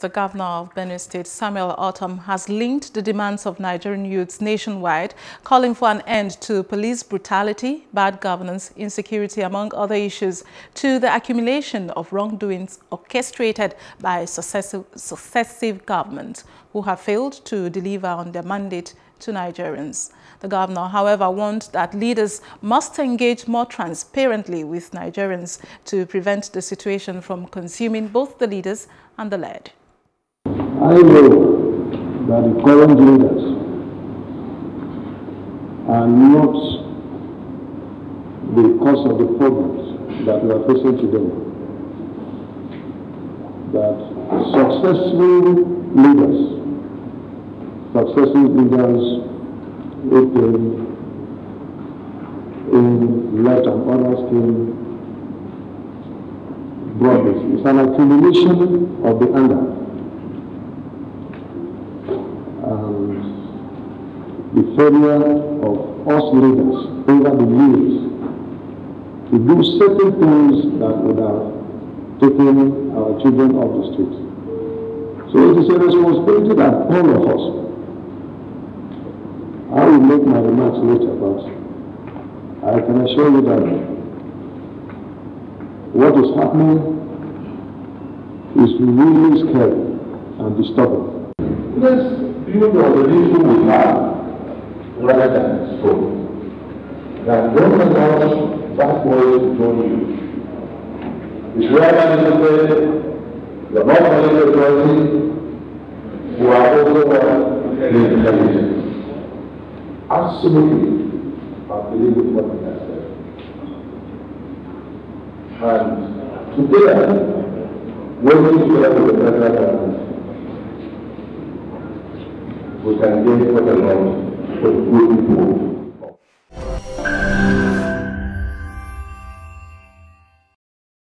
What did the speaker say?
The governor of Benue State, Samuel Ortom, has linked the demands of Nigerian youths nationwide, calling for an end to police brutality, bad governance, insecurity, among other issues, to the accumulation of wrongdoings orchestrated by successive, successive governments who have failed to deliver on their mandate to Nigerians. The governor, however, warned that leaders must engage more transparently with Nigerians to prevent the situation from consuming both the leaders and the led. I know that the current leaders are not the cause of the problems that we are facing today. That successful leaders, successful leaders came in left and others brought this. It's an accumulation of the anger Um, the failure of us leaders over the years to do certain things that would have taken our children off the streets. So it is a responsibility that all of us, I will make my remarks later, but I can assure you that what is happening is really scary and disturbing. Let's build on the issue we have rather than so. That don't allow bad boys to join you. It's rather necessary the not only authority who are also the intelligence. Absolutely, I believe with what he has said. And together, working together with the federal government, we can gain what a lot for good people